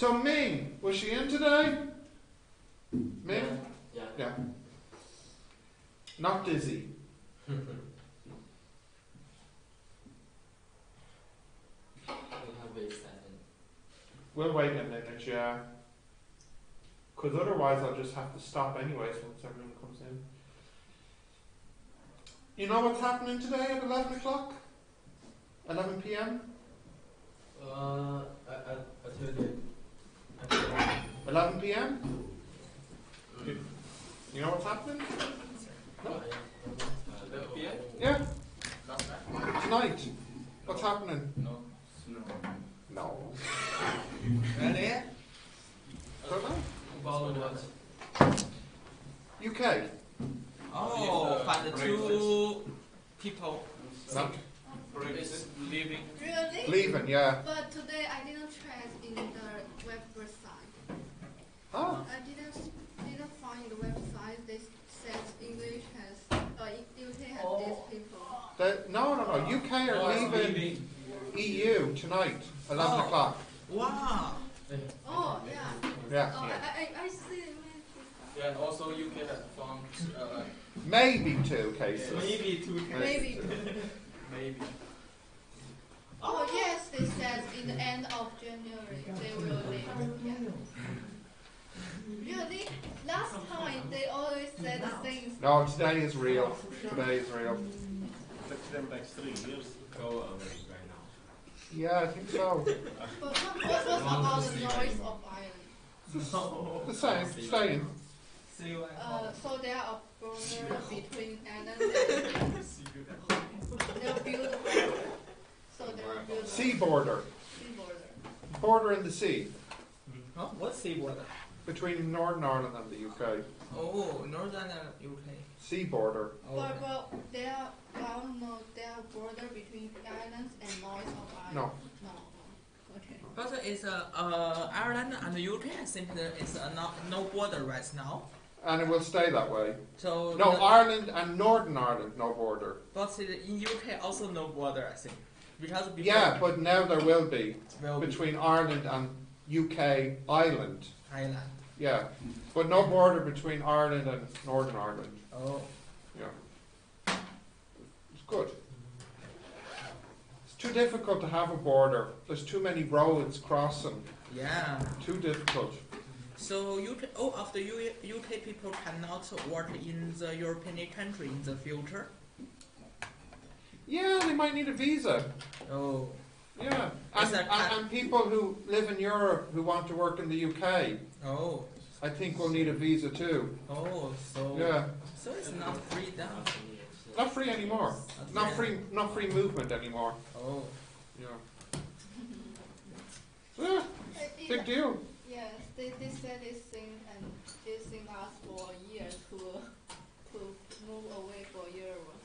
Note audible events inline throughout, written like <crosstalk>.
So Ming, was she in today? Ming? Yeah. Yeah. Not dizzy. We have wait second. We'll wait a minute, yeah. Because otherwise I'll just have to stop anyways once everyone comes in. You know what's happening today at 11 o'clock? 11 p.m.? Uh, I, I, I told you. I told you. 11 p.m.? You know what's happening? No. Yeah. Yeah, tonight. What's happening? No. No. Ready? Don't know. About what? UK. Oh, but the two people No. It's leaving. Really? Leaving, yeah. But today I didn't check in the web website. Oh, I didn't didn't find the website. They said English has uh, UK has these people. the, no, no, no. UK are leaving EU tonight, 11 Oh. o'clock. Wow. Oh yeah. Yeah. Oh, yeah. I, I I see. Yeah, and also UK has found uh, Maybe two cases. Maybe two Maybe. maybe. Oh yes, they said in the end of January they will leave. Yeah. Really? Last time they always said the things. No, today is real. Today is real. Took them like three years to go away now. Yeah, I think so. But what what was about the noise of Ireland? The same, staying. <laughs> See you at Uh, so there are border between Ireland and they'll build so they'll build a Sea border. sea border. Border in the sea. Huh? What's sea border? Between Northern Ireland and the UK. Oh, Northern Ireland and UK. Sea border. Oh. But well, there are I don't know there are border between islands and north of Ireland. No. No. Okay. But it's uh, uh, Ireland and the UK. I think there is uh, no, no border right now. And it will stay that way. So No, the- Ireland and Northern Ireland, no border. but in UK also no border. I think because Yeah, but now there will be. will be Between Ireland and UK Island. Ireland. Yeah. But no border between Ireland and Northern Ireland. Oh. Yeah. It's good. It's too difficult to have a border. There's too many roads crossing. Yeah. Too difficult. So UK, all of the U- oh, UK people cannot work in the European country in the future. Yeah, they might need a visa. Oh. Yeah. And, and, and people who live in Europe who want to work in the UK, Oh. I think we'll need a visa too. Oh. So. Yeah. So it's not free down. Not free anymore. Not free not free movement anymore. Oh. Yeah. Yeah, Uh, big deal. Yes, they, they said this thing and this thing lasts for a year to to move away for Europe.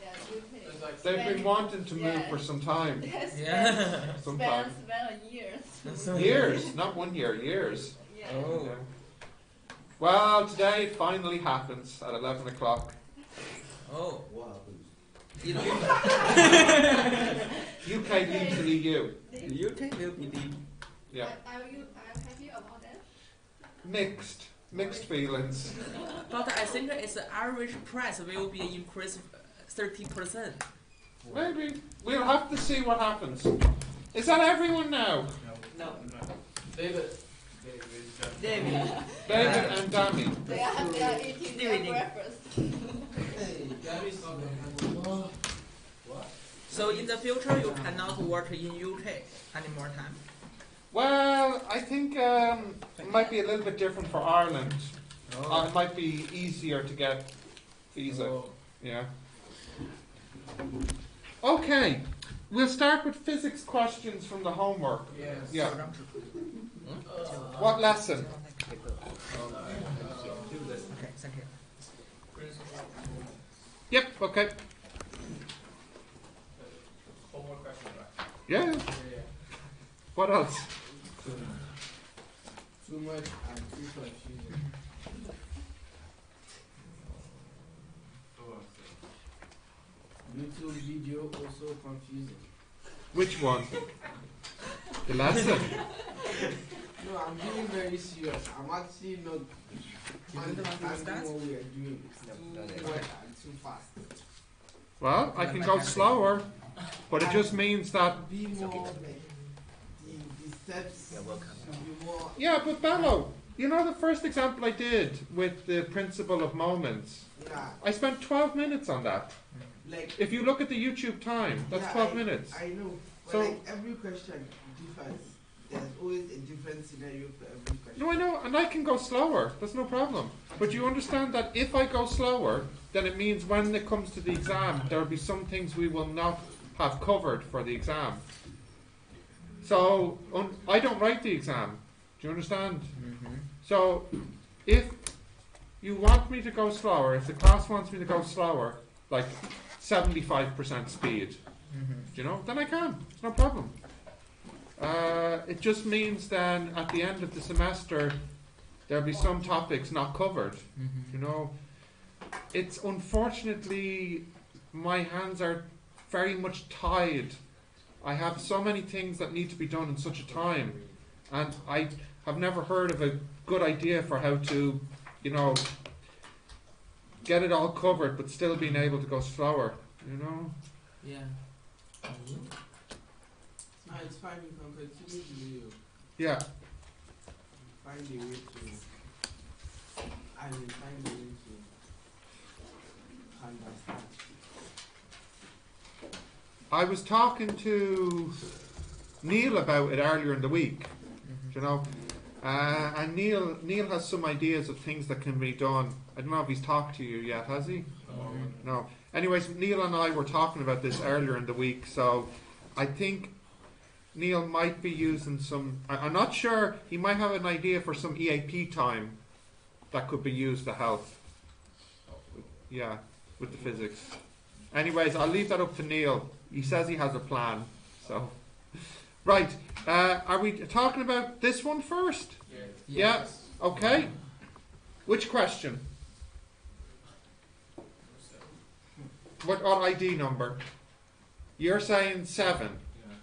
Yeah, UK. It's like They've been wanting to move Yeah. for some time. <laughs> Yes, Yeah. Some spend, time. spend a year. Years, not one year, years. Yeah. Oh. Yeah. Well, today it finally happens at 11 o'clock. Oh. What happens? You know, <laughs> UK leaves the EU. the UK will be the. Yeah. Are, are you uh, are you happy about that? Mixed. Mixed feelings. But I think it's the average price will be increased thirty percent. Maybe. We'll have to see what happens. Is that everyone now? No. David. David. David and Danny. They are they are eating their Eating. breakfast. Hey, Gary's So in the future, you cannot work in UK anymore time. Well, I think um, it might be a little bit different for Ireland. Oh. Uh, it might be easier to get visa. Oh. Yeah. Okay. We'll start with physics questions from the homework. Yes. Yeah. Uh, What lesson? Okay. Yep, okay. One more question, right? Yeah. Yeah, yeah. What else? Too much and too confusing. YouTube video also confusing. Which one? The last one? No, I'm being very serious. I'm actually not You don't understanding understand? what we are doing. It's too wet and too fast. Well, I can go slower, but it just means that. Be more. The, the steps should be more. Yeah, but Bello, you know the first example I did with the principle of moments? Yeah, I spent 12 minutes on that. Mm. Like. If you look at the YouTube time, that's yeah, 12 I- minutes. I know. But So- like every question differs. There's always a different scenario for every question. No, I know, and I can go slower. That's no problem. But you understand that if I go slower, then it means when it comes to the exam, there will be some things we will not have covered for the exam. So un- I don't write the exam. Do you understand? Mm-hmm. So if you want me to go slower, if the class wants me to go slower, like 75% speed, Mm-hmm. you know, then I can. It's no problem. Uh, it just means then at the end of the semester, there'll be some topics not covered. Mm-hmm. You know, it's unfortunately my hands are very much tied. I have so many things that need to be done in such a time, and I have never heard of a good idea for how to, you know, get it all covered, but still being able to go slower. You know. Yeah. No, it's fine. You can continue the video. Yeah. Find a way to. I will find a way to understand. I was talking to Neil about it earlier in the week. Mm-hmm. you know. Uh, and Neil Neil has some ideas of things that can be done. I don't know if he's talked to you yet, has he? No. Anyways, Neil and I were talking about this earlier in the week, so I think Neil might be using some. I, I'm not sure. He might have an idea for some EAP time that could be used to help. Yeah, with the physics. Anyways, I'll leave that up to Neil. He says he has a plan. So, right. Uh, are we talking about this one first? Yeah. Okay. Which question? What, what ID number? You're saying seven.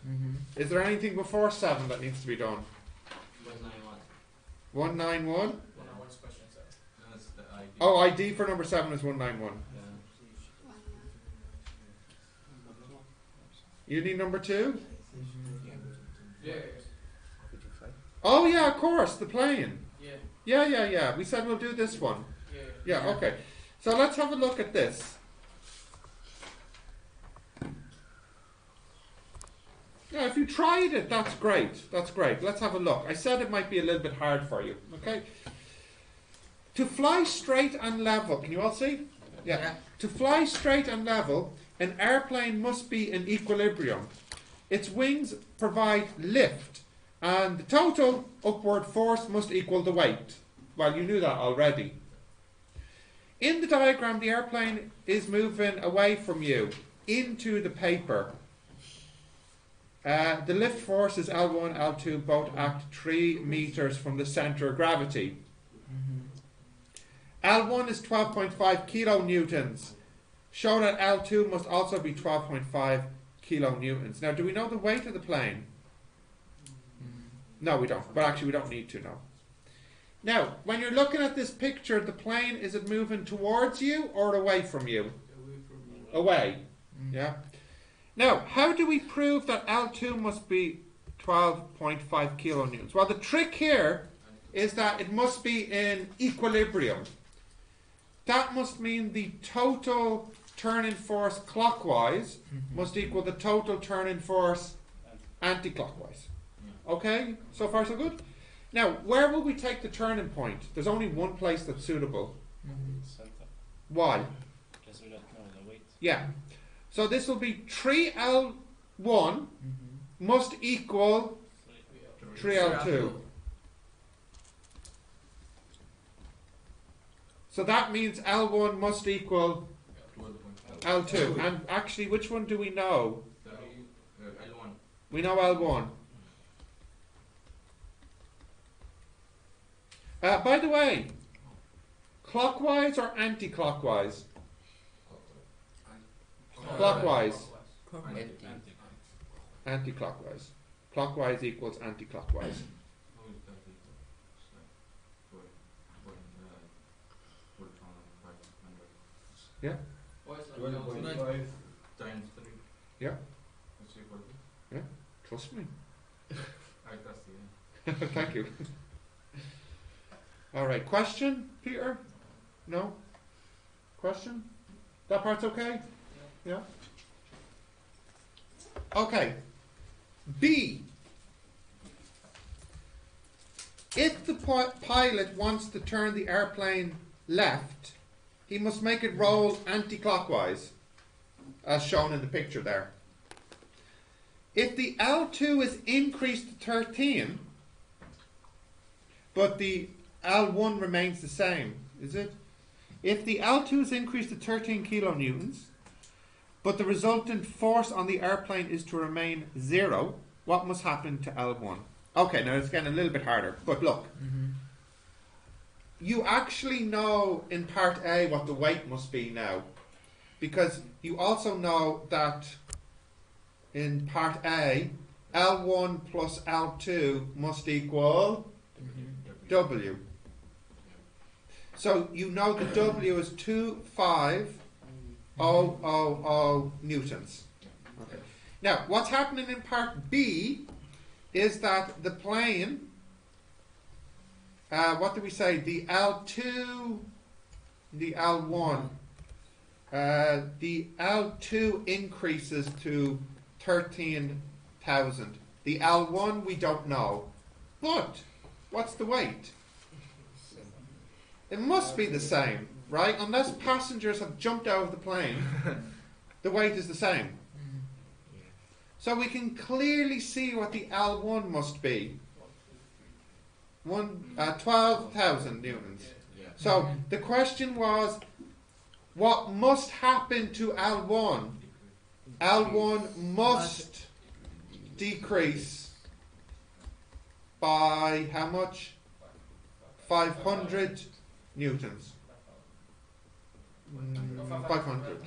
Mm-hmm. Is there anything before seven that needs to be done? One nine one. One nine one. One nine one's question, sir. That's the ID. Oh, ID for number seven is one nine one. Yeah. You need number two. Yeah. Oh yeah, of course, the plane. Yeah. Yeah, yeah, yeah. We said we'll do this one. Yeah. Yeah, okay. So let's have a look at this. Yeah, if you tried it, that's great. That's great. Let's have a look. I said it might be a little bit hard for you. Okay. To fly straight and level, can you all see? Yeah. To fly straight and level, an airplane must be in equilibrium. Its wings provide lift, and the total upward force must equal the weight. Well, you knew that already. In the diagram, the airplane is moving away from you into the paper. Uh, the lift force is L1, L2, both act 3 meters from the center of gravity. L1 is 12.5 kilonewtons. Show that L2 must also be 12.5 kilonewtons. Now, do we know the weight of the plane? No, we don't. But actually, we don't need to know. Now, when you're looking at this picture, the plane is it moving towards you or away from you? Away from you. Away. Yeah. Now, how do we prove that L2 must be 12.5 kilonewtons? Well, the trick here is that it must be in equilibrium. That must mean the total turning force clockwise must equal the total turning force anti-clockwise. Okay, so far so good. Now, where will we take the turning point? There's only one place that's suitable. Why? Because we don't know the weight. Yeah. So this will be 3L1 must equal 3L2. So that means L1 must equal L2. And actually, which one do we know? L1. We know L1. Uh, by the way, clockwise or anti-clockwise? Clockwise. Anti-clockwise. Clockwise equals anti-clockwise. yeah. What's the Twelve result? point five times three. Yeah. Is equal to, Trust me. <laughs> I trust you. <laughs> Thank you. All right. Question, Peter? No. Question? That part's okay. Yeah. Okay. B. If the pilot wants to turn the airplane left, he must make it roll anti-clockwise, as shown in the picture there. If the L2 is increased to 13, but the L1 remains the same, is it? If the L2 is increased to 13 kilonewtons, but the resultant force on the airplane is to remain zero, what must happen to L1? Okay, now it's getting a little bit harder, but look, Mm-hmm. You actually know in part A what the weight must be now, because you also know that in part A, L1 plus L2 must equal. W. So you know the W is 25000 newtons. Okay. Now, what's happening in part B is that the plane, uh, what do we say? The L2, the L1, uh, the L2 increases to 13,000. The L1 we don't know. But what's the weight? It must be the same, right? Unless passengers have jumped out of the plane, <laughs> the weight is the same. So we can clearly see what the L1 must be. One, uh, 12,000 newtons. So the question was, what must happen to L1? L1 must decrease by how much? 500 newtons. Mm, 500.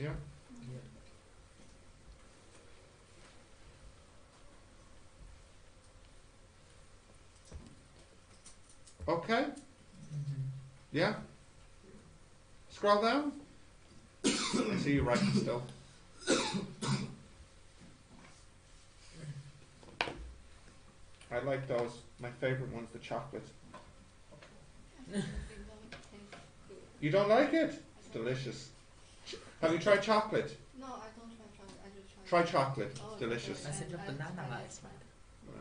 Yeah. Okay. Mm-hmm. Yeah. Scroll down. I see you writing still. I like those. My favorite one's the chocolate. They <laughs> don't taste good. You don't like it? It's delicious. Have you tried chocolate? No, I don't try chocolate. I just try. Try chocolate. Oh, It's delicious. I said the I- banana I- lights, right?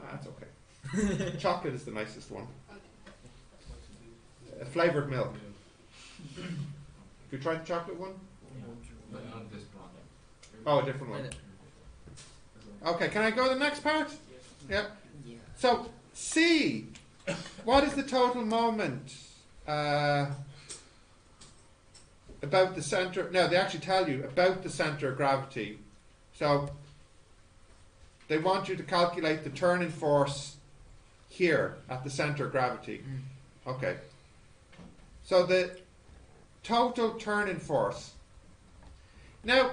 Ah, that's okay. <laughs> chocolate is the nicest one. Okay. Uh, flavored milk. Have you tried the chocolate one? But not this one. Oh, a different one. Okay, can I go to the next part? Yeah. So, C. What is the total moment uh, about the center? No, they actually tell you about the center of gravity. So, they want you to calculate the turning force here at the center of gravity. Mm. Okay. So, the total turning force. Now,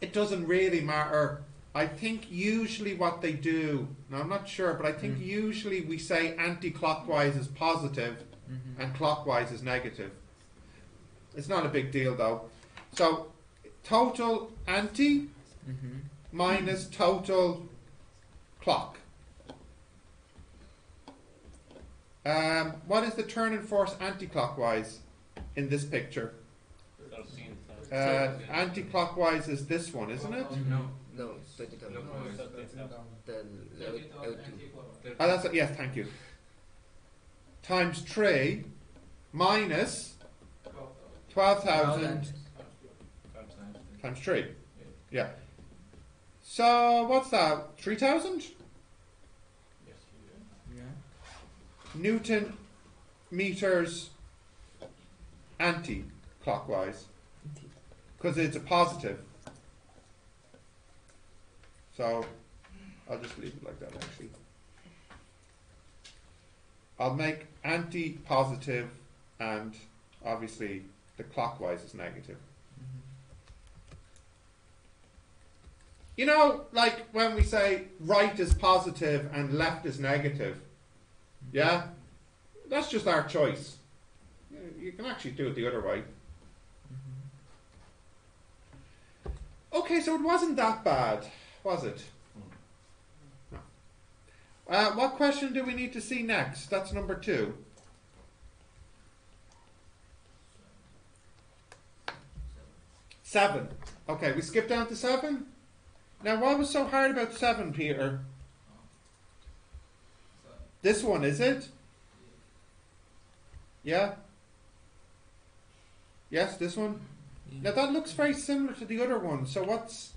it doesn't really matter. I think usually what they do, now I'm not sure, but I think Mm. usually we say anti clockwise is positive Mm-hmm. and clockwise is negative. It's not a big deal though. So, total anti Mm-hmm. minus total clock. Um, what is the turning force anti clockwise in this picture? Uh, anti clockwise is this one, isn't it? No. No, 20,000. No, it's thirteen thousand. Then L- L2. Oh, that's yes, thank you. Times three minus twelve thousand Times three. Yeah. So what's that? Three thousand Yes. Yeah. Newton meters anti-clockwise because it's a positive. So I'll just leave it like that. Actually, I'll make anti-positive and obviously the clockwise is negative. Mm-hmm. You know, like when we say right is positive and left is negative. Yeah? That's just our choice. You- can actually do it the other way. Okay, so it wasn't that bad, was it? No. Uh, what question do we need to see next? That's number two. Seven. Okay, we skip down to seven. Now, what was so hard about seven, Peter? This one, is it? Yeah? Yes, this one? Now that looks very similar to the other one, so what's.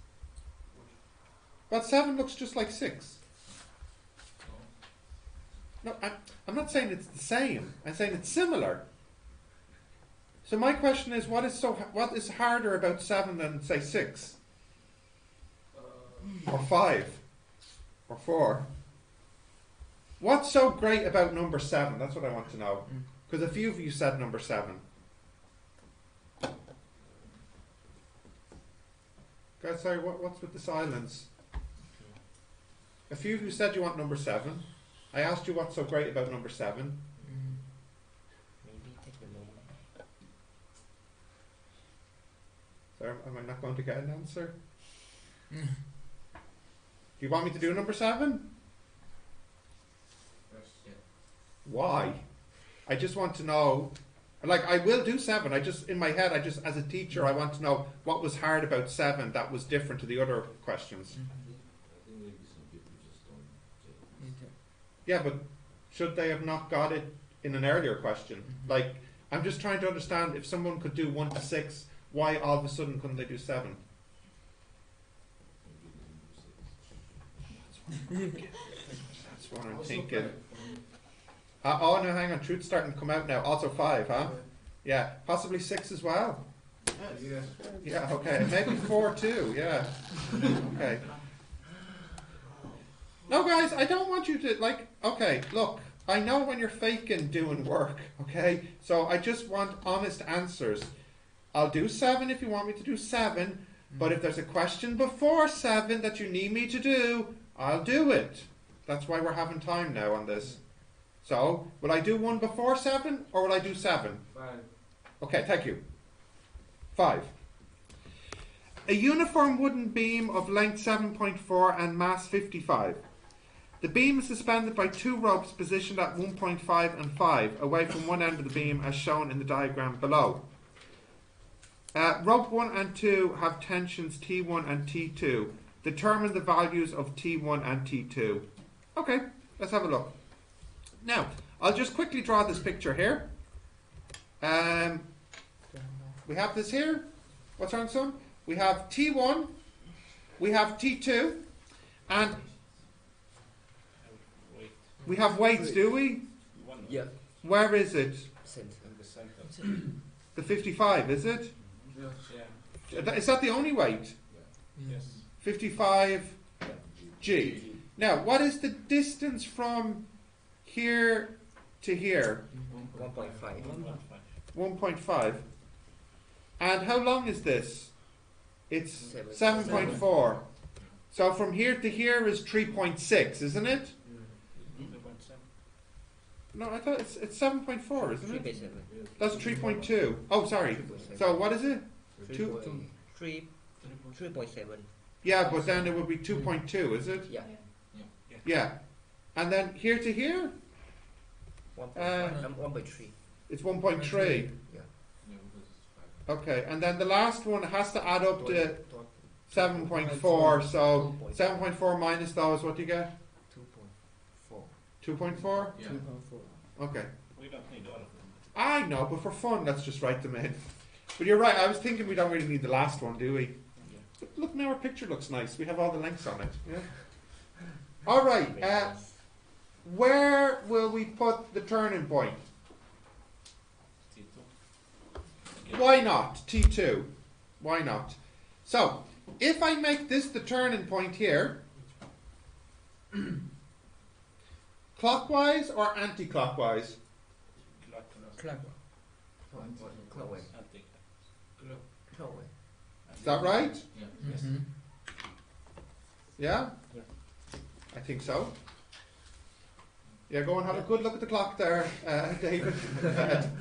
What seven looks just like six? No, I, I'm not saying it's the same. I'm saying it's similar. So my question is, what is so what is harder about seven than say six Uh, or five or four? What's so great about number seven? That's what I want to know. Mm. Because a few of you said number seven. Guys, sorry, what, what's with the silence? A few of you said you want number seven. I asked you what's so great about number seven. Mm. Maybe take the moment. So am I not going to get an answer? Mm. Do you want me to do number seven? yeah. Why? I just want to know. Like I will do seven. I just in my head, I just as a teacher, I want to know what was hard about seven that was different to the other questions. Okay. Yeah, but should they have not got it in an earlier question? Mhm. Like I'm just trying to understand if someone could do one to six, why all of a sudden couldn't they do seven? That's what I'm thinking. Uh, oh no, hang on. Truth's starting to come out now. Also five, huh? Yeah, possibly six as well. Yes. Yeah, okay. Maybe four too. Yeah. Okay. No, guys, I don't want you to like. Okay, look. I know when you're faking doing work. Okay, so I just want honest answers. I'll do seven if you want me to do seven. But if there's a question before seven that you need me to do, I'll do it. That's why we're having time now on this. So, will I do one before seven or will I do seven? Five. Okay, thank you. Five. A uniform wooden beam of length 7.4 and mass 55. The beam is suspended by two ropes positioned at 1.5 and 5 away from one end of the beam as shown in the diagram below. Uh, rope 1 and 2 have tensions T1 and T2. Determine the values of T1 and T2. Okay, let's have a look. Now, I'll just quickly draw this picture here. Um, we have this here. What's wrong, son? We have T1, we have T2, and we have weights, do we? Yeah. Where is it? Center. in the center. The 55, is it? Yeah. Is that the only weight? Yes. 55 G. Now, what is the distance from here to here? 1.5. One point five. And how long is this? It's Seven. 7.4. So from here to here is 3.6, isn't it? Three point seven. No, I thought it's, it's 7.4, isn't it? 3.7. That's 3.2. Oh, sorry. 3.7. So what is it? Three two- point- three- 3.7. Yeah, but then it would be 2.2, is it? Yeah. Yeah. And then here to here, 1.5. um, 1.3. it's 1.3. Yeah. Okay, and then the last one has to add up to 7.4. So 7.4 minus those, what do you get? 2.4. 2.4? Yeah. Okay. We don't need all of them. I know, but for fun, let's just write them in. But you're right, I was thinking we don't really need the last one, do we? But look, now our picture looks nice. We have all the links on it. Yeah. All right. Uh, where will we put the turning point? T two. Why not T2? Why not? So, if I make this the turning point here, <clears throat> clockwise or anti-clockwise? Clever. Clockwise. Anti- Clockwise. Is that right? Yeah. Yeah? Yeah. I think so. Yeah, go and have a good look at the clock there, uh, <laughs> David. Yeah. <laughs>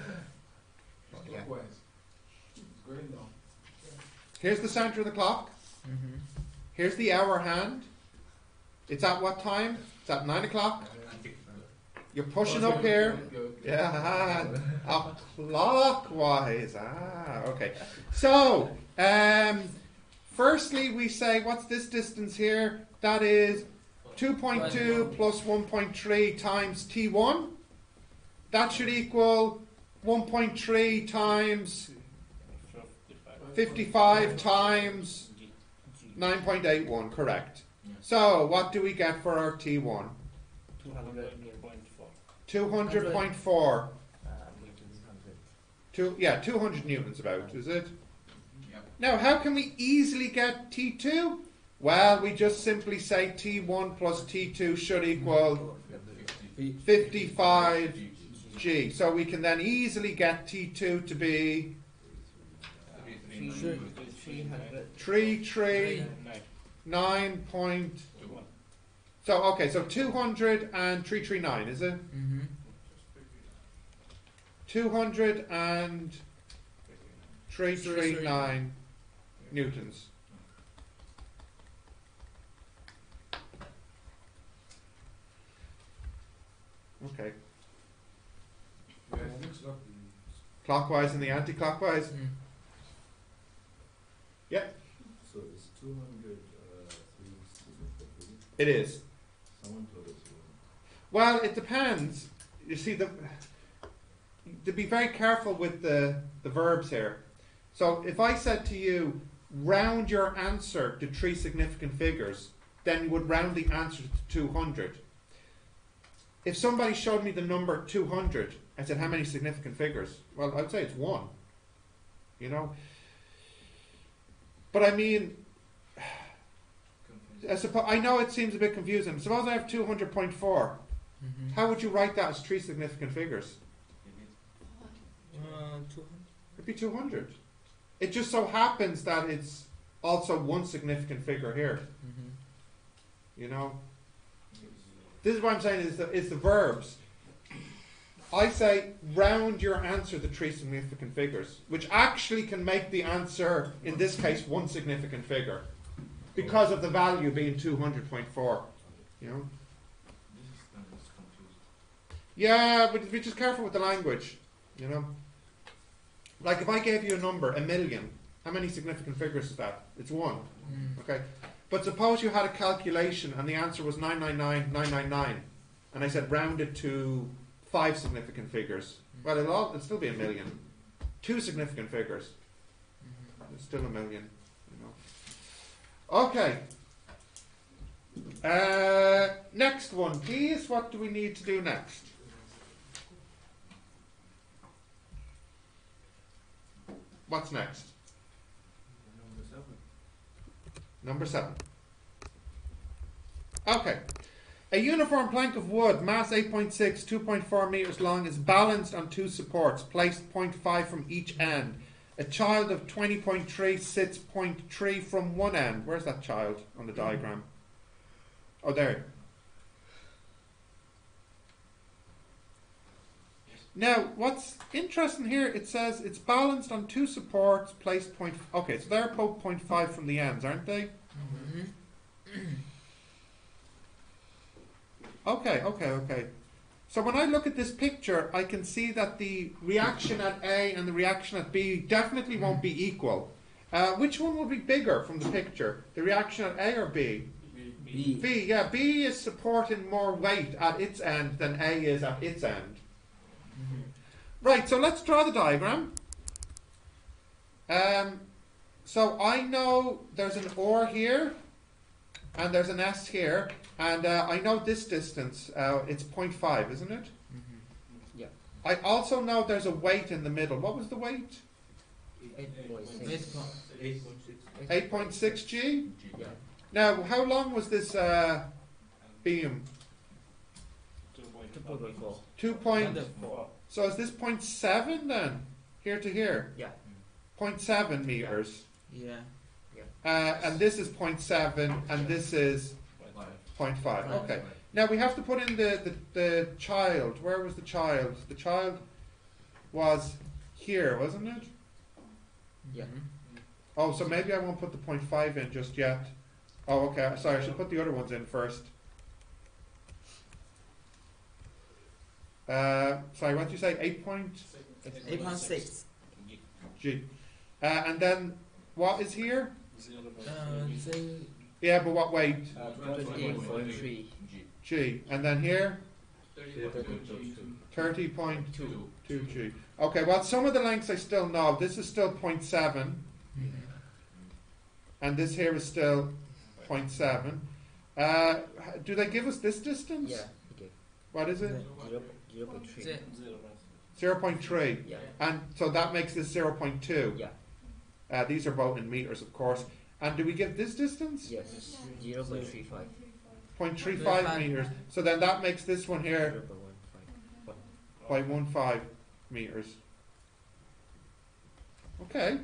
Here's the center of the clock. Mm-hmm. Here's the hour hand. It's at what time? It's at nine o'clock. You're pushing up here. Yeah, up clockwise. Ah, okay. So, um, firstly, we say what's this distance here? That is 2.2 plus 1.3 times t1. That should equal 1.3 times 55 times 9.81. Correct. So, what do we get for our t1? 200. 200.4. Uh, meters, 100. Two, yeah, 200 newtons about, is it? Now, how can we easily get T2? Well, we just simply say T1 plus T2 should equal 55G. So we can then easily get T2 to be Three, 300. 339 point. So, okay, so 200 and 339, is it? Mm-hmm. 200 and 339 newtons. Okay. Clockwise and the anti-clockwise. Mm. So it's two hundred, uh, It is. Someone told us Well, it depends. You see, the to be very careful with the the verbs here. So if I said to you, round your answer to three significant figures, then you would round the answer to two hundred. If somebody showed me the number two hundred, I said, how many significant figures? Well, I'd say it's one. You know. But I mean, I, I know it seems a bit confusing. Suppose I have two hundred point four. Mm-hmm. How would you write that as three significant figures? Uh, 200. It'd be 200. It just so happens that it's also one significant figure here, Mm-hmm. you know? This is what I'm saying is the, is the verbs. I say round your answer to three significant figures, which actually can make the answer, in this case, one significant figure, because of the value being 200.4, you know? This is, I'm just confused. Yeah, but be just careful with the language, you know. Like if I gave you a number, a million, how many significant figures is that? It's one, Mm. okay. But suppose you had a calculation and the answer was nine nine nine nine nine nine, and I said round it to five significant figures. Well, it'll, all, it'll still be a million. Two significant figures, Mm-hmm. it's still a million, you know. Okay. Uh, next one, please. What do we need to do next? What's next? Number seven. Number seven. Okay. A uniform plank of wood, mass 8.6, 2.4 meters long, is balanced on two supports, placed 0.5 from each end. A child of 20.3 sits 0.3 from one end. Where's that child on the diagram? Oh, there. Now, what's interesting here, it says it's balanced on two supports, placed point. Okay, so they're po- 0.5 from the ends, aren't they? Mm-hmm. Okay, okay, okay. So when I look at this picture, I can see that the reaction at A and the reaction at B definitely won't be equal. Uh, which one will be bigger from the picture? The reaction at A or B? B. B, yeah, B is supporting more weight at its end than A is at its end. Right, so let's draw the diagram. Um, so I know there's an OR here, and there's an S here, and uh, I know this distance, uh, it's 0.5, isn't it? Mm-hmm. I also know there's a weight in the middle. What was the weight? 8.6. 8.6 G? Yeah. Now, how long was this uh, beam? 2.4. 2 point, Wonderful. So is this 0.7 then? Here to here? Yeah. 0.7 meters. Yeah. uh, and this is 0.7, and this is 0.5. Okay. Now we have to put in the, the, the child. Where was the child? The child was here, wasn't it? Yeah. Oh, so maybe I won't put the 0.5 in just yet. Oh, okay. Sorry, I should put the other ones in first. Uh, sorry, what did you say? 8 point Eight point six. G. Uh, and then what is here? Yeah, but what weight? Three. G. And then here? Thirty 30.2 G. Okay, well, some of the lengths I still know. This is still 0.7, and this here is still 0.7. Uh, do they give us this distance? Yeah. What is it? Zero, zero point three. 0.3. Yeah. And so that makes this 0.2. Yeah. Uh, these are both in meters, of course. And do we get this distance? Yes. Zero point three five. 0.35 meters. So then that makes this one here Zero point one five. by 1.5 meters. Okay.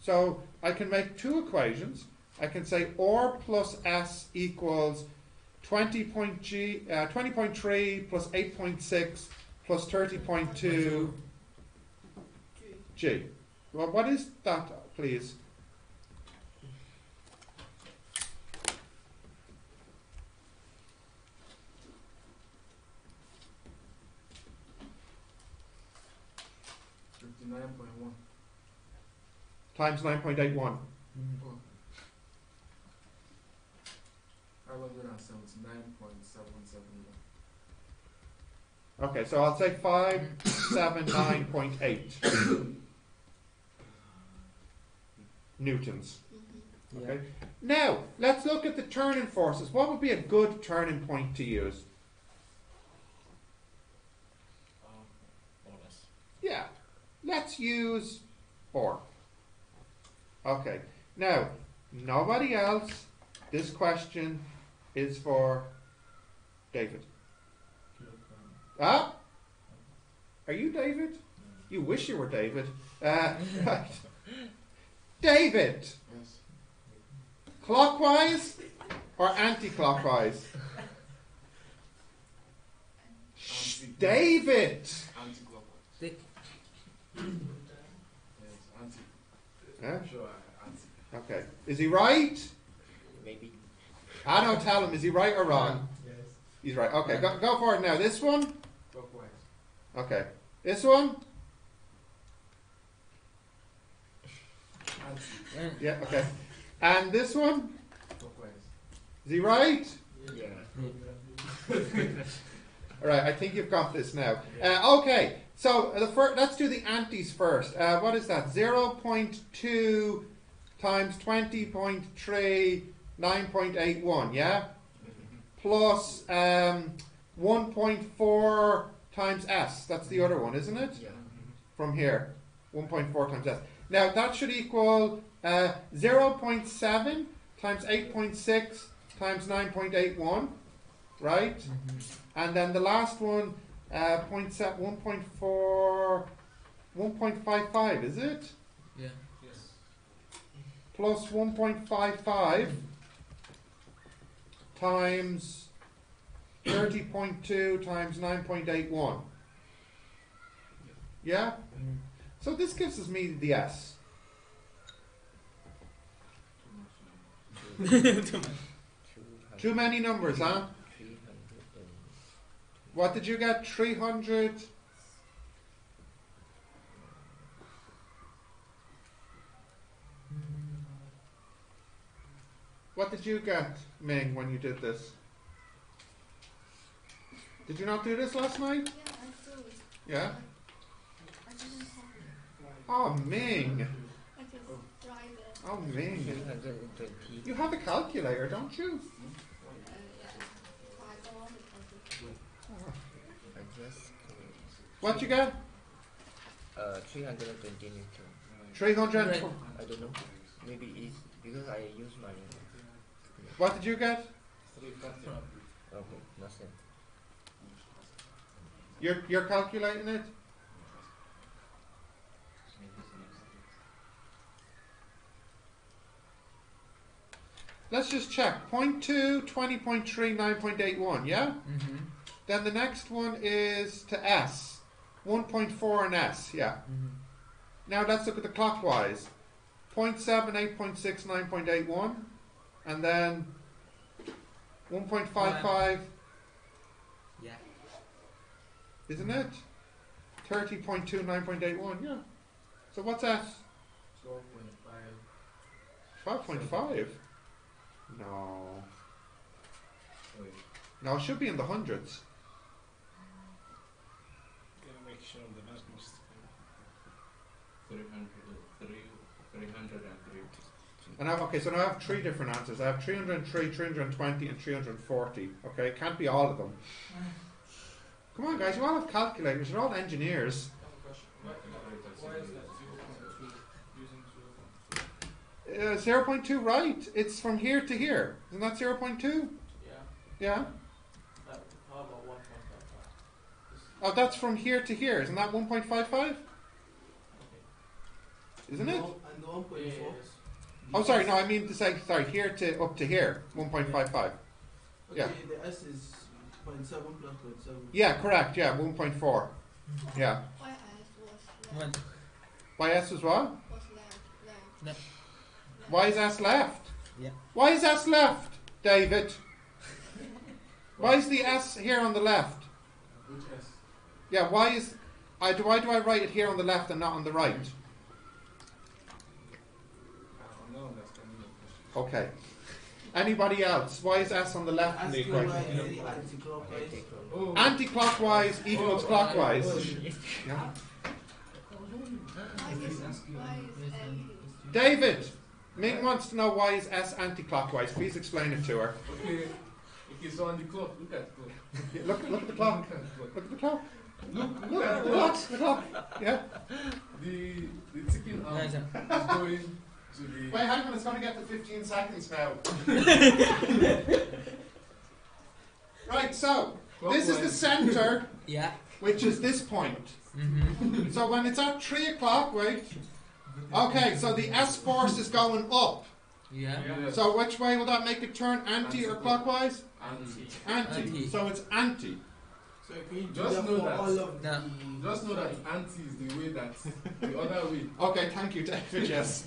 So I can make two equations. I can say R plus S equals 20 point G, uh, 20.3 plus 8.6 plus 30.2 G. G. Well, what is that, please? Fifty-nine point one. Times 9.81. Five hundred and seventy-nine point seven seven one. Okay, so I'll say 579.8 newtons. Okay. Now, let's look at the turning forces. What would be a good turning point to use? Um, yeah, let's use or. Okay, now, nobody else. This question is for David. Ah? Are you David? You wish you were David. Uh, right. <laughs> David, Yes. clockwise or anti-clockwise? Anti. David. Anti-clockwise. Dick. Yes, anti. Huh? Sure, anti. Okay. Is he right? Maybe. I don't tell him. Is he right or wrong? Yes. He's right. Okay, go, go for it now. This one? Clockwise. Okay. This one? Uh, Yeah, okay. And this one? Clockwise. Is he right? Yeah. <laughs> All right, I think you've got this now. Uh, okay, so the fir- let's do the antis first. Uh, what is that? 0.2 times 20.3, 9.81, yeah? Plus um, 1.4 times s. That's the other one, isn't it? Yeah. From here. 1.4 times s. Now that should equal uh, 0.7 times 8.6 times 9.81, right? And then the last one, uh, 0.7, 1.4, 1.55, is it? yeah. Yes. Plus 1.55 times 30.2 times 9.81. Yeah? So this gives us me the S. <laughs> Too many numbers, huh? Three hundred and What did you get? 300? What did you get, Ming, when you did this? Did you not do this last night? Yeah, I do. Yeah? I didn't have Oh, Ming. I just write it. Oh, Ming. three hundred and twenty. You have a calculator, don't you? Yeah. I don't want to calculate. I just What you get? uh three hundred and twenty newton. 300. I don't know. Maybe it's because I use my. What did you get? Okay, nothing. You're, you're calculating it? let's just check. Point two, 20.3, 9.81, yeah? Mm-hmm. Then the next one is to S. 1.4 and S, yeah. Mm-hmm. Now let's look at the clockwise. 0.7, 8.6, 9.81. And then 1.55, Yeah. Isn't it? 30.2, 9.81, yeah. So what's S? Twelve point five. 5.5? No. Wait. No, it should be in the hundreds. Gotta make sure the last mistake. Three hundred, three, three hundred and three. And I have, okay, so now I have three different answers. I have 303, 320, and 340. Okay, it can't be all of them. Come on, guys, you all have calculators. You're all engineers. Why is that zero point two using zero point two? Uh, 0.2, right? It's from here to here. Isn't that 0.2? Yeah, Yeah? how about one point five five? Oh, that's from here to here. Isn't that 1.55? Okay. Isn't it? And the one point Yes. Oh, sorry, no, I mean to say, sorry, here to up to here. 1.55. Okay, Yeah. the S is point seven plus point seven. Yeah, correct, yeah, 1.4. Mm-hmm. Yeah. Why S was One. Why S as well? Left? Left. Why is S left? Yeah. Why is S left, David? <laughs> Why is the S here on the left? Which S? Yeah, why is I do why do I write it here on the left and not on the right? I'm not understanding the question. Okay. Anybody else? Why is S on the left in the equation? is it anti-clockwise? Oh. Anti-clockwise equals clockwise. Yeah. Why is, why is empty? David, Ming wants to know why is S anti-clockwise. Please explain it to her. Okay, okay, so on the clock, look at the clock. Look, look at the clock. Look at the clock. Look at the clock. Look, Look look at at the the clock. clock. The clock. Yeah. The, the ticking arm uh, is going to the... Wait, hang on. It's going to get to 15 seconds now. <laughs> right. So this is the center, Yeah. which is this point. Mm-hmm. So when it's at three o'clock, wait. Okay, so the S force is going up. Yeah. Yeah. So which way will that make it turn? Anti or clockwise? Anti. Anti. Anti. So it's anti. So can you Just know that. all of No. Just know that anti is the way that the other way. <laughs> Okay, thank you, David. Yes.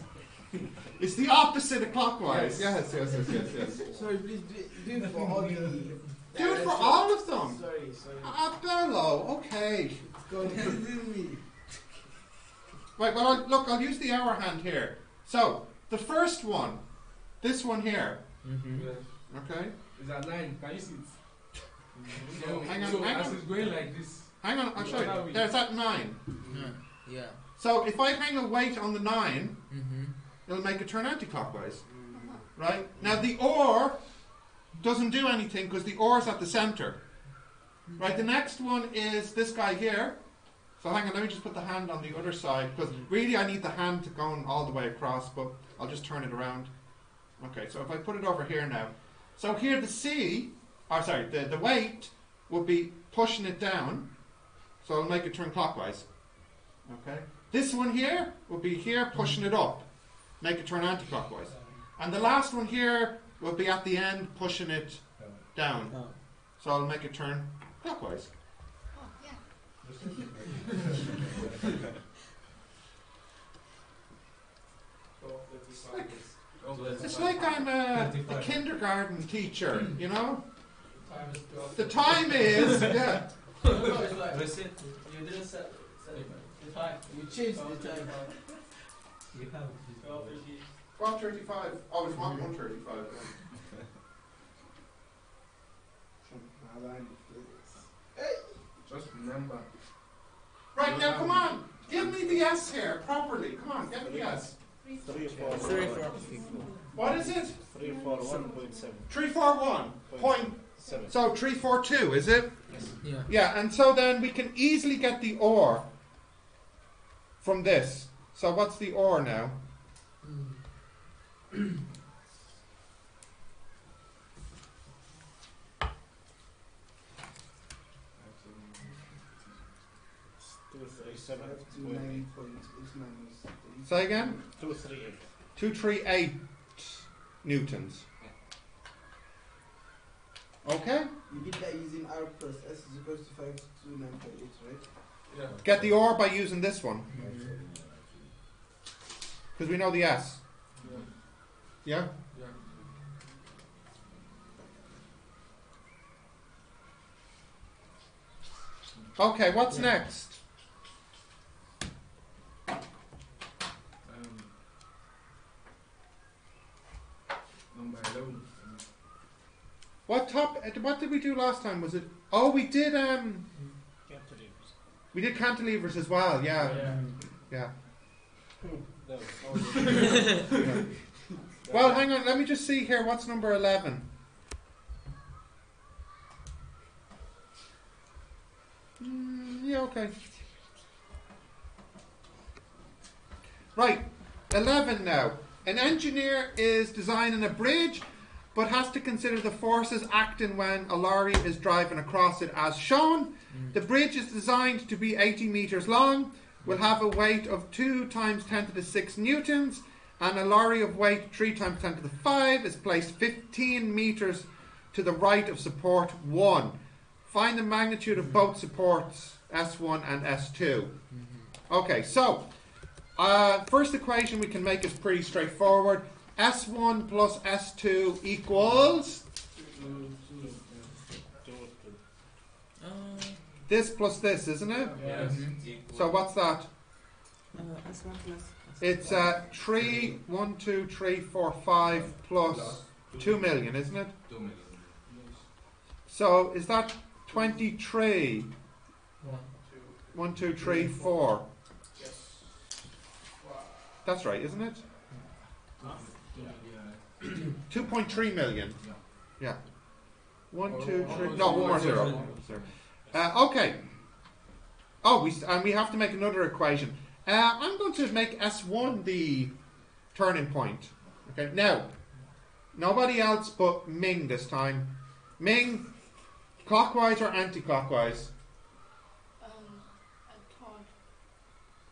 <laughs> It's the opposite of clockwise. Yes, yes, yes, yes, yes. Sorry, please do, do it for all the... Do it for all of them. Sorry, sorry. Ah, Bello. Okay. Go on, me. Right. Well, I'll, look. I'll use the hour hand here. So the first one, this one here. Mm-hmm. Yeah. Okay. Is that nine. Can you see it? So, <laughs> Hang on, so hang as on. it's going like this, Hang on. I'll show you. way. There's that nine. Yeah. So if I hang a weight on the nine, Mm-hmm. it'll make it turn anti-clockwise. Right. Now the or doesn't do anything because the or is at the center. Right. The next one is this guy here. So hang on. Let me just put the hand on the other side because really I need the hand to go all the way across, but I'll just turn it around. Okay. So if I put it over here now, so here the C, or sorry, the the weight will be pushing it down, so it'll make it turn clockwise. Okay. This one here will be here pushing it up, make it turn anti-clockwise. And the last one here will be at the end pushing it down. Oh. So I'll make it turn clockwise. Oh, yeah. twelve thirty-five. Twelve It's like I'm a, a kindergarten teacher, you know? Time is. The time is, yeah. <laughs> No, it's you didn't set, set it. The time. You changed the time. Twelve fifty. 12.35. Oh, it's 1.35. Just remember. Right, now come on. Give me the S here properly. Come on, get the S. Three, four, Three, one. four. What is it? Three, four, one point seven. 341. Point. Seven. So 342, is it? Yes. Yeah. Yeah, and so then we can easily get the OR from this. So what's the OR now? Two, three, seven. Two nine point eight minus three. Say again? Two, three, eight. 238 newtons. Okay? You did that using R plus S is equals to 5 to 9.8, right? Yeah. Get the R by using this one. Actually, no, actually. Because we know the S. Yeah. Yeah? Yeah. Okay, what's Yeah. next? Um, number 11. What top? uh, What did we do last time? Was it? Oh, we did. Um, we did cantilevers as well. Yeah, yeah. That was yeah. <laughs> <laughs> Well, hang on. Let me just see here. What's number eleven? Mm, yeah. Okay. Right. Eleven now. An engineer is designing a bridge, but has to consider the forces acting when a lorry is driving across it, as shown. The bridge is designed to be 80 meters long, will have a weight of 2 times 10 to the 6 newtons, and a lorry of weight 3 times 10 to the 5 is placed 15 meters to the right of support 1. Find the magnitude of both supports S1 and S2. Okay, so uh, first equation we can make is pretty straightforward. S1 plus S2 equals Uh, this plus this, isn't it? Yes. So what's that? uh, S1 plus. It's uh, 3, 1, 2, 3, 4, 5 plus 2 million, isn't it? Two million. So is that 23? One, 1, 2, 3, 4. That's right, isn't it? 2.3 million. Yeah. Yeah. 1, 2, Oh, 3. oh, No, one more zero. Uh, okay. Oh, we and we have to make another equation. Uh, I'm going to make S1 the turning point. Okay. Now, nobody else but Ming this time. Ming, clockwise or anti-clockwise? Um,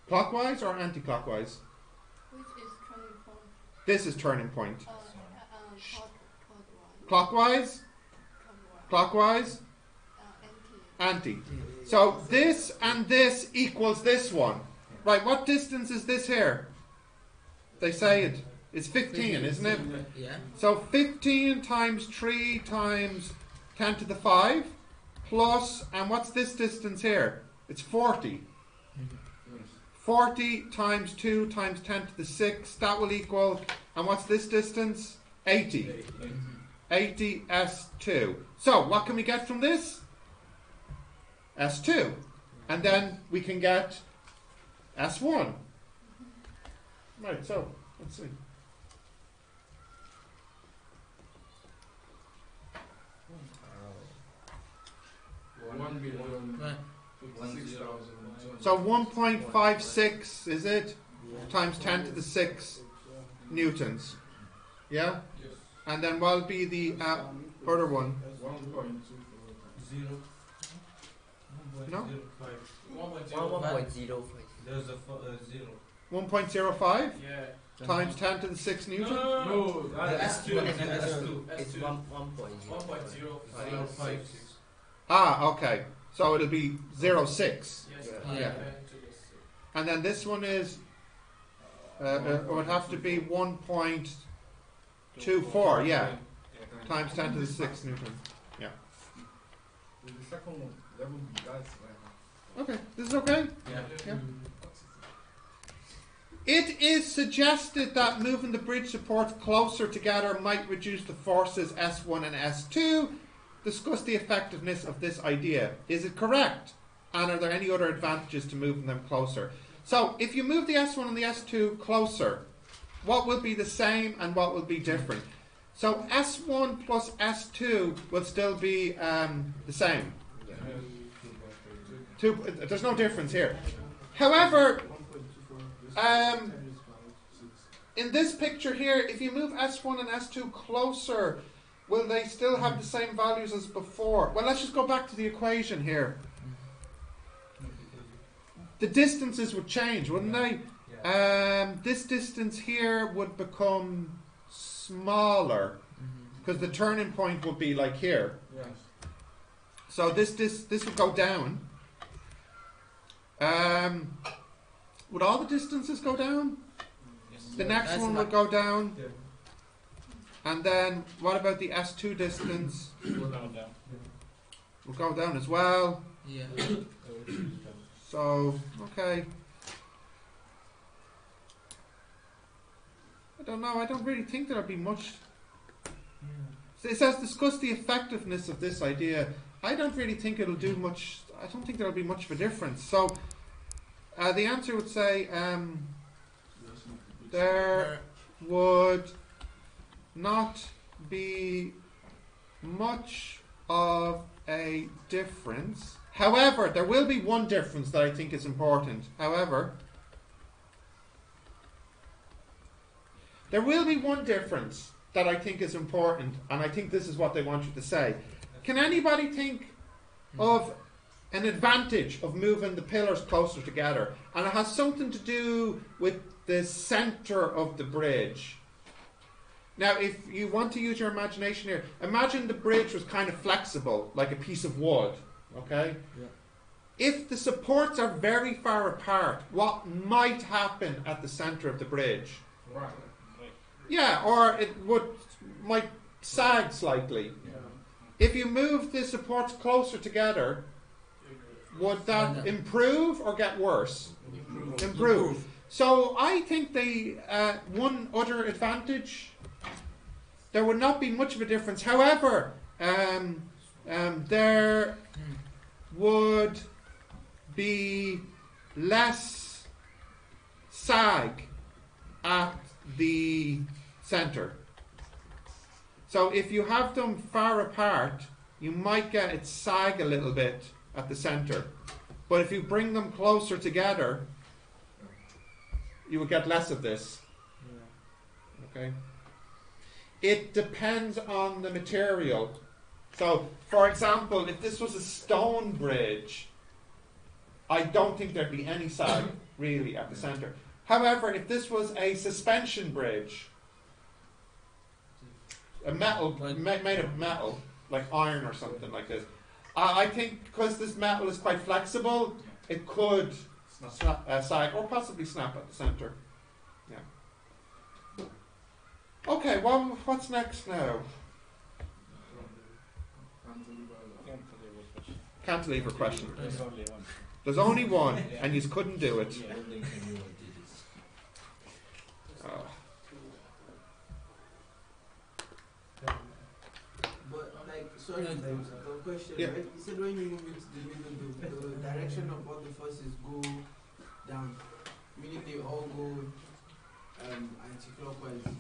Clockwise or anti-clockwise? which is turning point? This is turning point. Uh, uh, um, clock, clockwise, Clockwise, clockwise, clockwise, uh, anti. anti. So this and this equals this one. Right, what distance is this here? They say it. It's 15, isn't it? Yeah. So 15 times 3 times 10 to the 5 plus, and what's this distance here? It's 40. 40 times 2 times 10 to the 6, that will equal, and what's this distance? 80. 80 S2. So, what can we get from this? S2. And then we can get S1. Right, so, let's see. One billion. Right. Fifty-six thousand. So 1.56 is it? Times 10 to the 6 newtons. Yeah? Yes. And then what will be the uh, other one? One point two Zero. No? One point One one zero. point zero five. There's a fo- uh, zero. 1.05 Yeah. times 10 to the 6 newton? No, The that's S S2. one That's is S2. It's S2. one one point zero. One point zero Five, zero five six. six. Ah, okay. So it'll be 0.6. Yes. Yeah. Yeah. And to the six. And then this one is, uh, uh, it would have to be 1.24, yeah, times 10 to the 6 newton. The second level guys. Okay, this is okay? Yeah. Yeah. It is suggested that moving the bridge supports closer together might reduce the forces S1 and S2. Discuss the effectiveness of this idea. Is it correct? And are there any other advantages to moving them closer? So, if you move the S1 and the S2 closer, what will be the same and what will be different? So, S1 plus S2 will still be um, the same. Two, there's no difference here. However, Um, in this picture here, if you move S1 and S2 closer, will they still have the same values as before? Well, let's just go back to the equation here. The distances would change, wouldn't they? Um, this distance here would become smaller because the turning point would be like here. So this this this would go down. Um, would all the distances go down? The next That's one would go down, Yeah. and then what about the S two distance? Will Go down. Will go down as well. Yeah. So okay. I don't know. I don't really think there'll be much. Hmm. It says discuss the effectiveness of this idea. I don't really think it'll do much. I don't think there'll be much of a difference. So uh, the answer would say um, there would not be much of a difference. However, there will be one difference that I think is important. However, there will be one difference that I think is important, and I think this is what they want you to say. Can anybody think of an advantage of moving the pillars closer together? And it has something to do with the center of the bridge. Now, if you want to use your imagination here, imagine the bridge was kind of flexible, like a piece of wood. Okay? Yeah. If the supports are very far apart, what might happen at the center of the bridge? Right. Yeah, or it would might sag slightly. Yeah. If you move the supports closer together, would that improve or get worse? Improve. So I think the uh, one other advantage, there would not be much of a difference. However, um, um, there would be less sag at the center. So if you have them far apart, you might get it sag a little bit at the center. But if you bring them closer together, you will get less of this. Okay? It depends on the material. So, for example, if this was a stone bridge, I don't think there'd be any sag <coughs> really at the center. However, if this was a suspension bridge, a metal ma- made of metal, like iron or something like this, I, I think because this metal is quite flexible, it could snap, uh, sag or possibly snap at the center. Yeah. Okay. Well, what's next now? Cantilever question. There's only one. There's only one, and you couldn't do it. Yeah. Building communal digits. Oh. But like, sorry, Yeah. The, the question, Yeah. right? You said when you move it to the middle, the, the direction of all the forces go down, meaning they all go um, anti-clockwise.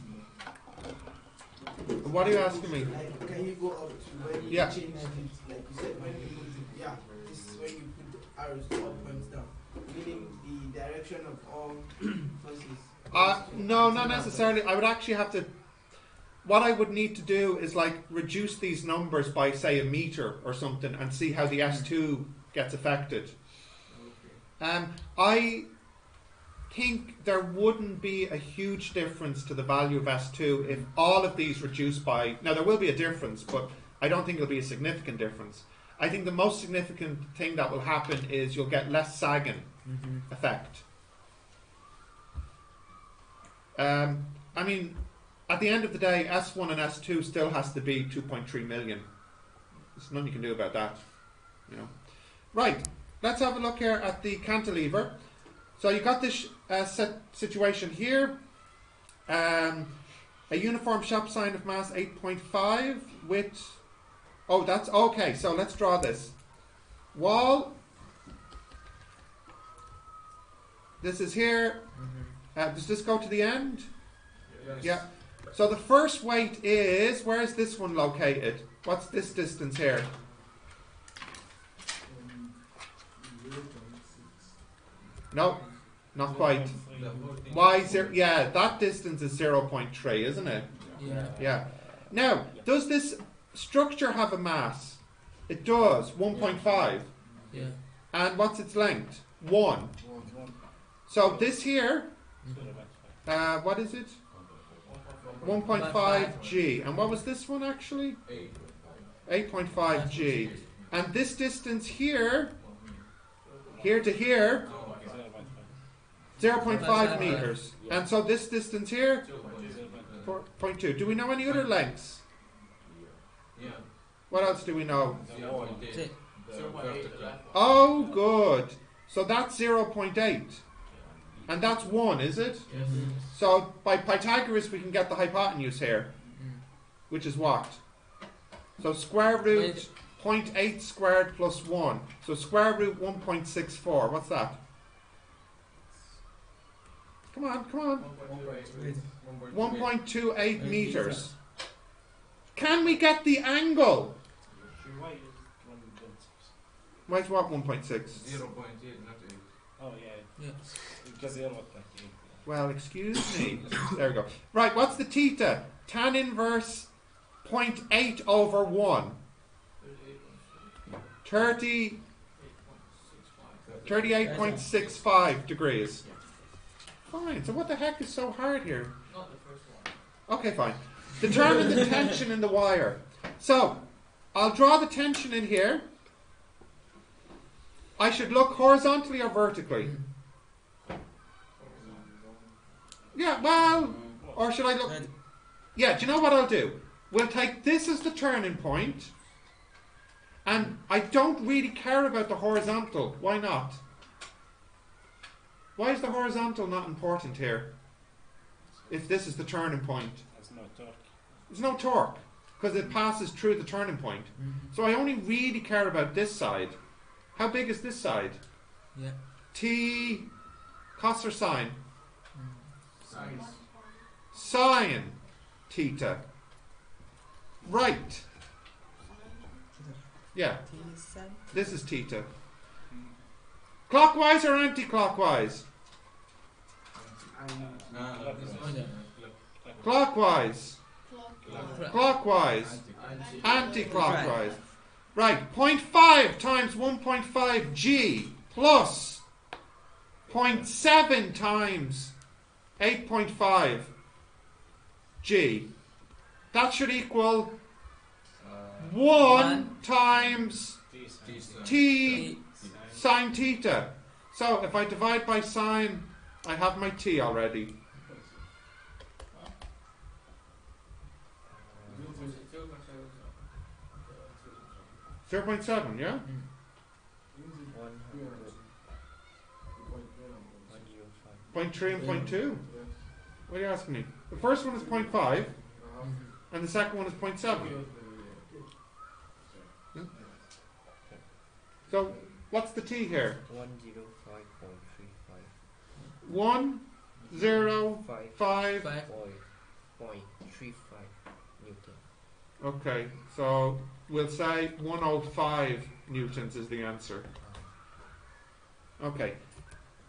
What are you asking me? Like, can you go up to when you Yeah. change it? Like you said, when you put it, yeah, this is when you put the arrows up points down, meaning the direction of all <clears throat> forces. Uh, no, not necessarily. I would actually have to. What I would need to do is like reduce these numbers by say a meter or something, and see how the S two gets affected. Um, I think there wouldn't be a huge difference to the value of S2 if all of these reduced by. Now, there will be a difference, but I don't think it'll be a significant difference. I think the most significant thing that will happen is you'll get less sagging effect. Um, I mean, at the end of the day, S1 and S2 still has to be 2.3 million. There's nothing you can do about that. You know. Right. Let's have a look here at the cantilever. So you got this uh, set situation here. Um, a uniform shop sign of mass 8.5 with. Oh, that's okay. So let's draw this. Wall. This is here. Uh, does this go to the end? Yes. Yeah. So the first weight is where is this one located? What's this distance here? 0.6. No, not quite. Why zero? Yeah, that distance is zero point three, isn't it? Yeah. Yeah. Now, does this structure have a mass? It does, one point five. Yeah. And what's its length? One. So this here, uh, what is it? 1.5 G. And what was this one actually? 8.5 G. And this distance here, here to here, 0.5 meters. And so this distance here, 4.2. Do we know any other lengths? Yeah. What else do we know? Oh, good. So that's 0.8. And that's 1, is it? Yes. So by Pythagoras we can get the hypotenuse here, Mm. which is what? So square root Wait. 0.8 squared plus 1. So square root 1.64. What's that? Come on, come on. 1.28 meters. Can we get the angle? Why is one point six? Why is what 1.6? Zero point eight, not eight. Oh yeah, Yeah. because zero point eight. Well, excuse me. there we go. Right, what's the theta? Tan inverse 0.8 over 1. 30, 38.65 degrees. Fine. So what the heck is so hard here? Not the first one. Okay, fine. Determine the tension in the wire. So, I'll draw the tension in here. I should look horizontally or vertically. Yeah, well, or should I look? Yeah, do you know what I'll do? We'll take this as the turning point, and I don't really care about the horizontal. Why not? Why is the horizontal not important here? If this is the turning point, That's no torque. there's no torque because it passes through the turning point. Mhm. So I only really care about this side. How big is this side? Yeah. T cos or sine? Science. Sine theta. Right. Yeah. This is theta. Clockwise or anti-clockwise? No, this one. yeah. Clockwise. Clock. Clockwise. Anti-clockwise. Right. 0.5 times 1.5 g plus 0.7 times 8.5 g. That should equal Uh, 1 times This sine. t T- sine theta. So if I divide by sine, I have my t already. Zero point seven, yeah. One hundred. One zero five. Point three and point two. What are you asking me? The first one is point five, and the second one is point seven. Hmm? So what's the t here? One zero five point three five. One, zero, Five five. Five. point point three five Newton. Okay, so we'll say one oh five newtons is the answer. Okay.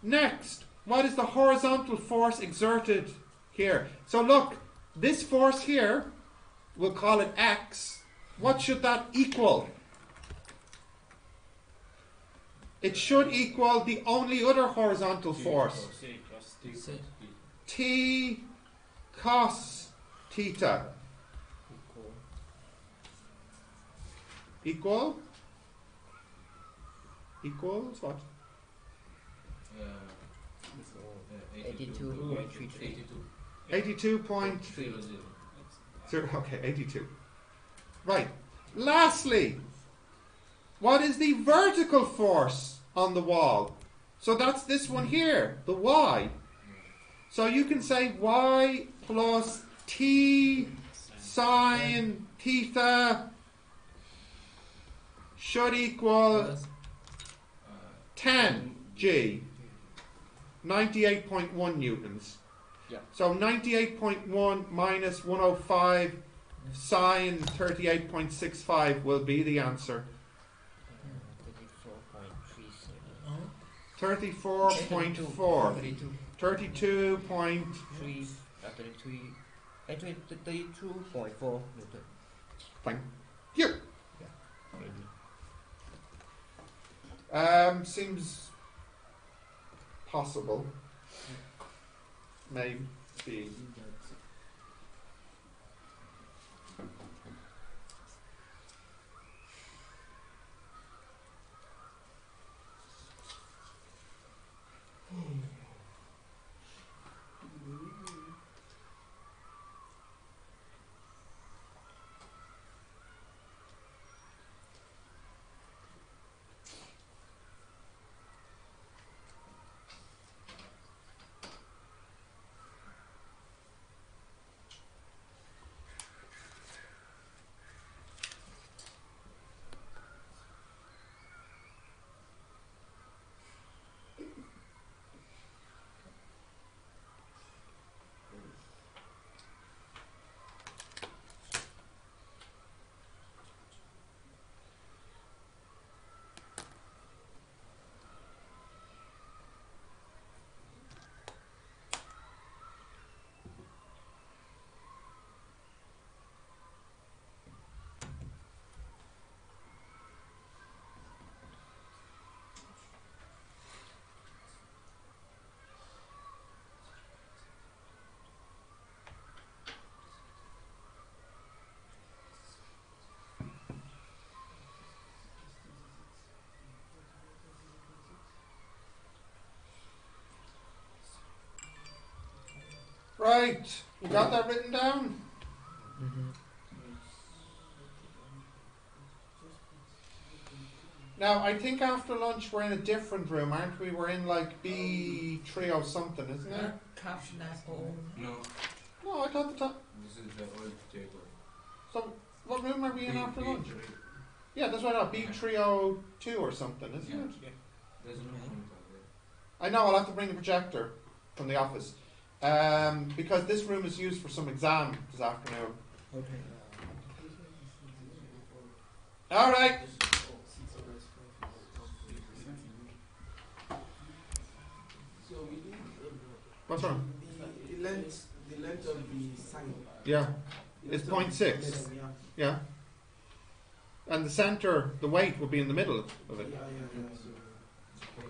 Next, what is the horizontal force exerted here? So look, this force here, we'll call it X. What should that equal? It should equal the only other horizontal force, C plus T T cos theta. Equal. Equal? Equals what? Uh, So uh, eighty-two point three three. 82. 82 point Zero, zero. zero. Okay, 82. Right. Lastly, what is the vertical force on the wall? So that's this one here, the y. So you can say y plus t sine theta should equal Uh, 10 g. 98.1 newtons. Yeah. So 98.1 minus 105 sine 38.65 will be the answer. Thirty-four point three seven. 34.4. Thirty-two. 32 point. Three. Uh, thirty-three. Um, seems possible. Maybe. Hmm. Right. You got that written down? Now, I think after lunch we're in a different room, aren't we? We're in like B three or something, isn't it? Cash Apple. No, No, I thought the top. this is the old table. So, what room are we in B- after B lunch? three. Yeah, that's right. B three o two or something, isn't Yeah. it? There's no. I know. I'll have to bring the projector from the office, um, because this room is used for some exam this afternoon. Okay. All right. So we do What's wrong? the length, the length of the sign. Yeah, It's length 0.6. the Yeah, yeah. And the center, the weight would be in the middle of yeah, it. yeah, yeah. So